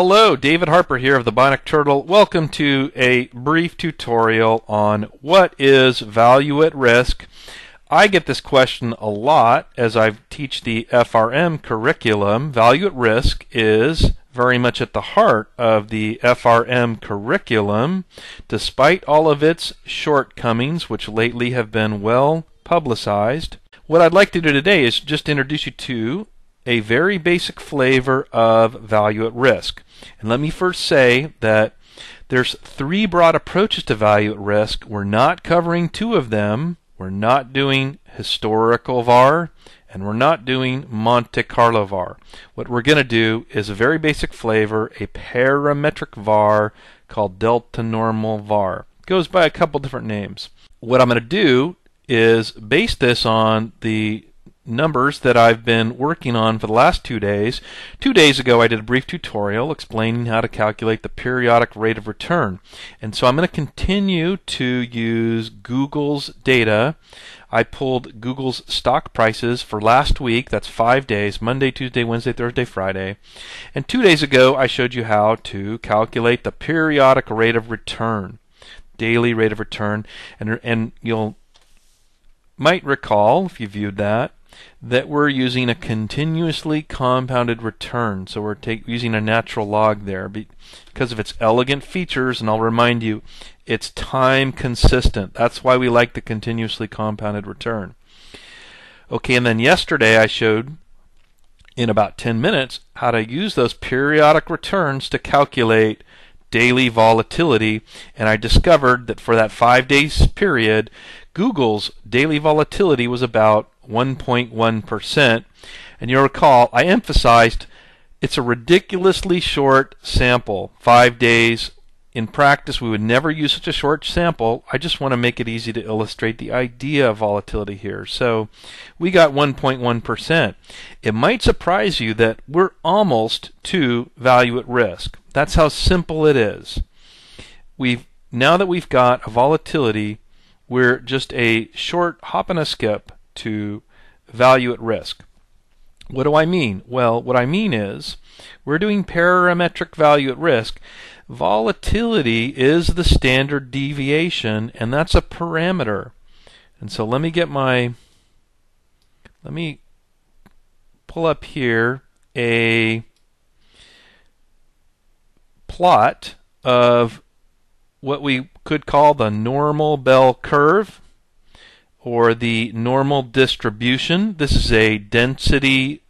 Hello, David Harper here of the Bionic Turtle. Welcome to a brief tutorial on what is value at risk. I get this question a lot as I teach the FRM curriculum. Value at risk is very much at the heart of the FRM curriculum, despite all of its shortcomings, which lately have been well publicized. What I'd like to do today is just introduce you to a very basic flavor of value at risk. And let me first say that there's three broad approaches to value at risk. We're not covering two of them. We're not doing historical VAR and we're not doing Monte Carlo VAR. What we're going to do is a very basic flavor, a parametric VAR called delta normal VAR. It goes by a couple different names. What I'm going to do is base this on the numbers that I've been working on for the last two days. Two days ago, I did a brief tutorial explaining how to calculate the periodic rate of return. And so I'm going to continue to use Google's data. I pulled Google's stock prices for last week. That's five days Monday, Tuesday, Wednesday, Thursday, Friday. And two days ago, I showed you how to calculate the periodic rate of return, daily rate of return. And, and you'll might recall, if you viewed that, that we're using a continuously compounded return. So we're take, using a natural log there because of its elegant features, and I'll remind you, it's time consistent. That's why we like the continuously compounded return. Okay, and then yesterday I showed in about 10 minutes how to use those periodic returns to calculate daily volatility, and I discovered that for that five days period, Google's daily volatility was about 1.1%. And you'll recall I emphasized it's a ridiculously short sample, five days. In practice, we would never use such a short sample. I just want to make it easy to illustrate the idea of volatility here. So we got 1.1%. It might surprise you that we're almost to value at risk. That's how simple it is. We've now that we've got a volatility, we're just a short hop and a skip to value at risk. What do I mean? Well, what I mean is we're doing parametric value at risk. Volatility is the standard deviation, and that's a parameter. And so let me get my, let me pull up here a plot of what we could call the normal bell curve or the normal distribution. This is a density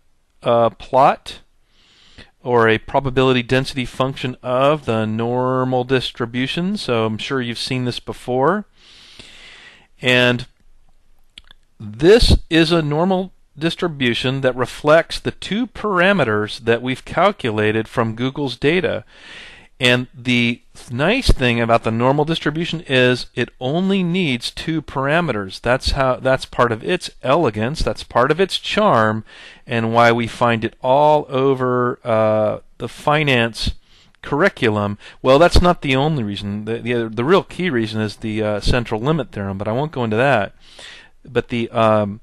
uh, plot or a probability density function of the normal distribution. So I'm sure you've seen this before. And this is a normal distribution that reflects the two parameters that we've calculated from Google's data. And the nice thing about the normal distribution is it only needs two parameters. That's how that's part of its elegance, that's part of its charm, and why we find it all over uh, the finance curriculum. Well, that's not the only reason. The the, the real key reason is the uh, central limit theorem, but I won't go into that. But the um,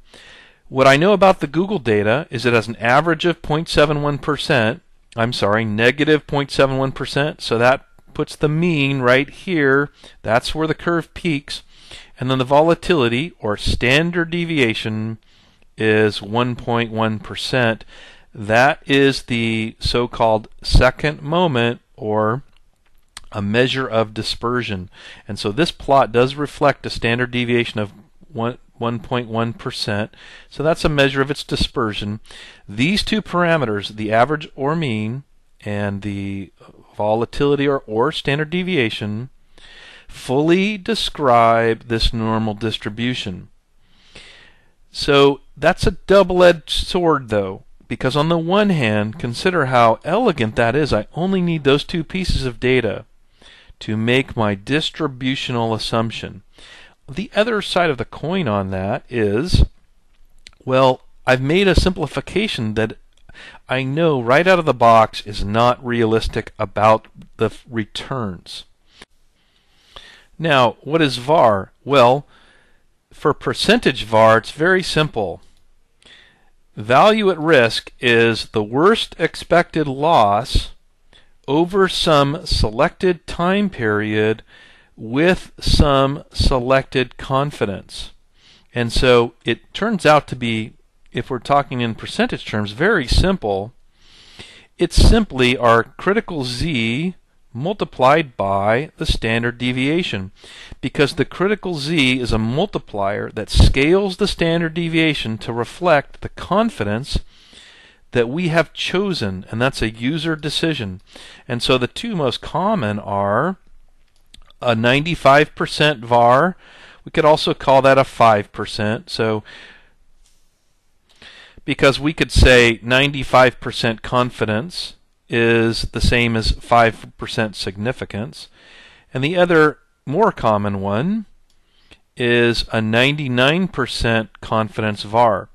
what I know about the Google data is it has an average of 0.71 percent I'm sorry, negative 0.71%. So that puts the mean right here. That's where the curve peaks. And then the volatility or standard deviation is 1.1%. That is the so called second moment or a measure of dispersion. And so this plot does reflect a standard deviation of 1, 1.1%. So that's a measure of its dispersion. These two parameters, the average or mean and the volatility or, or standard deviation, fully describe this normal distribution. So that's a double edged sword, though, because on the one hand, consider how elegant that is. I only need those two pieces of data to make my distributional assumption. The other side of the coin on that is, well, I've made a simplification that I know right out of the box is not realistic about the returns. Now, what is VAR? Well, for percentage VAR, it's very simple. Value at risk is the worst expected loss over some selected time period with some selected confidence. And so it turns out to be, if we're talking in percentage terms, very simple. It's simply our critical z multiplied by the standard deviation because the critical z is a multiplier that scales the standard deviation to reflect the confidence that we have chosen and that's a user decision and so the two most common are a 95% var we could also call that a 5% so because we could say 95% confidence is the same as 5% significance. And the other more common one is a 99% confidence var.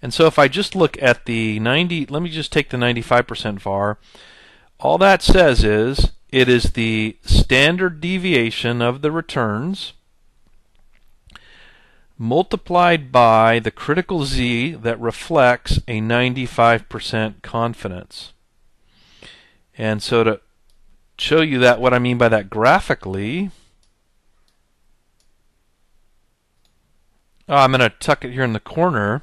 And so if I just look at the 90, let me just take the 95% var. All that says is it is the standard deviation of the returns multiplied by the critical z that reflects a 95% confidence. And so to show you that what I mean by that graphically, oh, I'm going to tuck it here in the corner.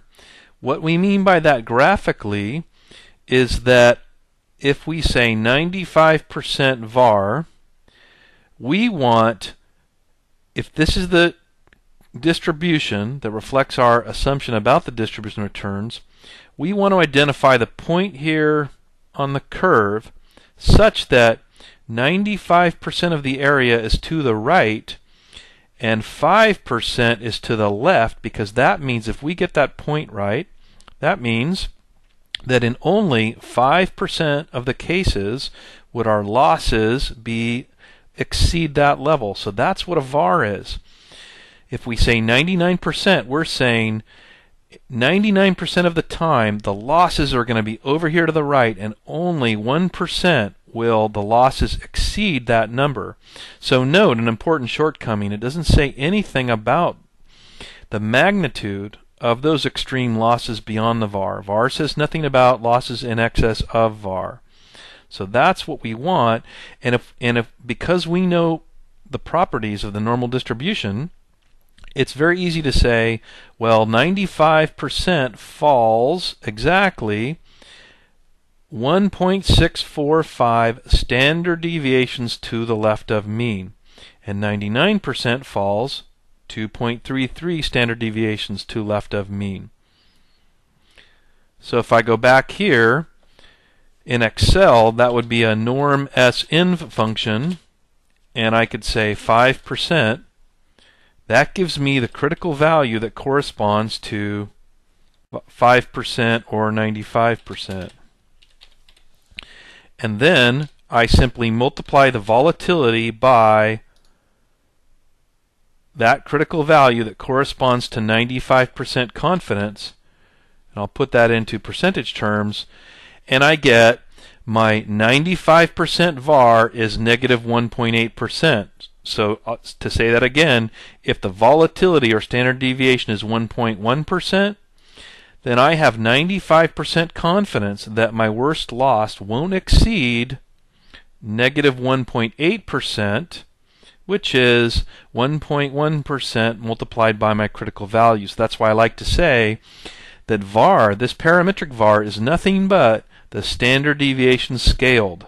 What we mean by that graphically is that if we say 95% var, we want, if this is the distribution that reflects our assumption about the distribution of returns, we want to identify the point here on the curve such that 95% of the area is to the right and 5% is to the left because that means if we get that point right, that means that in only 5% of the cases would our losses be exceed that level. So that's what a VAR is. If we say 99%, we're saying 99% of the time the losses are going to be over here to the right and only 1% will the losses exceed that number. So note an important shortcoming. It doesn't say anything about the magnitude of those extreme losses beyond the VAR. VAR says nothing about losses in excess of VAR. So that's what we want. And if and if because we know the properties of the normal distribution, it's very easy to say, well, 95% falls exactly 1.645 standard deviations to the left of mean, and 99% falls 2.33 standard deviations to left of mean. So if I go back here, in Excel, that would be a norm SINV function, and I could say 5% that gives me the critical value that corresponds to 5% or 95%. And then I simply multiply the volatility by that critical value that corresponds to 95% confidence, and I'll put that into percentage terms, and I get my 95% VAR is negative 1.8%. So uh, to say that again, if the volatility or standard deviation is 1.1%, then I have 95% confidence that my worst loss won't exceed negative 1.8%, which is 1.1% multiplied by my critical values. That's why I like to say that VAR, this parametric VAR, is nothing but the standard deviation scaled.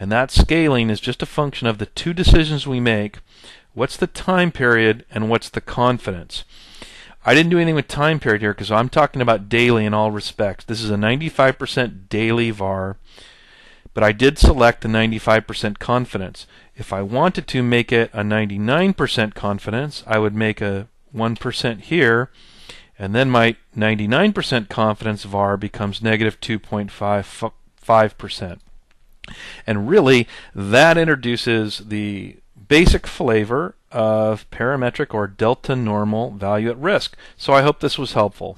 And that scaling is just a function of the two decisions we make. What's the time period and what's the confidence? I didn't do anything with time period here because I'm talking about daily in all respects. This is a 95% daily VAR, but I did select the 95% confidence. If I wanted to make it a 99% confidence, I would make a 1% here, and then my 99% confidence VAR becomes negative 2.55%. And really, that introduces the basic flavor of parametric or delta normal value at risk. So I hope this was helpful.